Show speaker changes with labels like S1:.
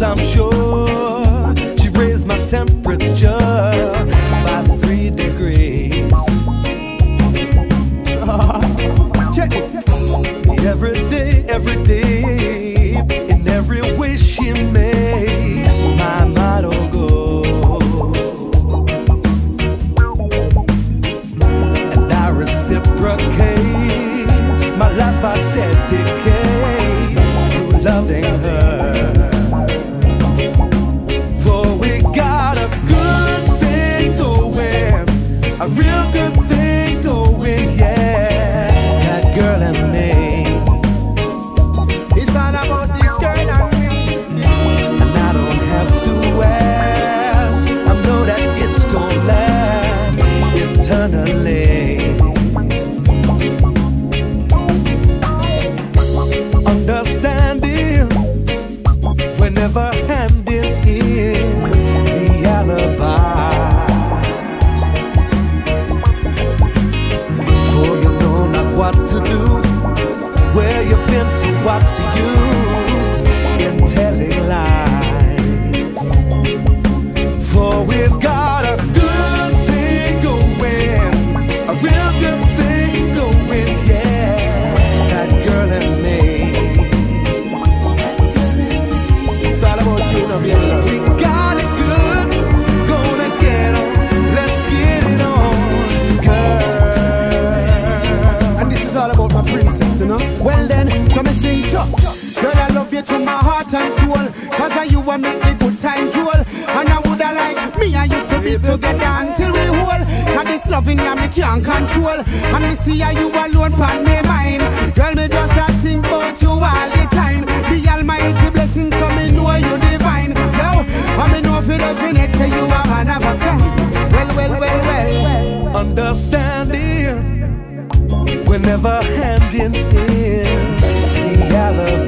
S1: Yes, I'm sure she raised my temperature by three degrees. Check it. Every day, every day, in every wish she makes, my motto goes. And I reciprocate my life, I dedicate to loving her. Whenever handing in the alibi. For you know not what to do, where you've been, so what's the use in telling lies? For we've got a good thing going, a real good thing
S2: all about my princess, you know. Well then, so me sing chop. Girl, I love you to my heart and soul. Cause I you want make the good times roll. And I woulda like me and you to be together until we whole. Cause this loving ya me can't control. And me see ya you alone pan me mind. Girl, me just a think about you all the time. The almighty blessing, so me know you divine. Yo, and me know for definite say you are one of a kind. Well, well, well, well.
S1: We're never hand in hand. The alibi.